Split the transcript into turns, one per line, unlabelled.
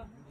nada.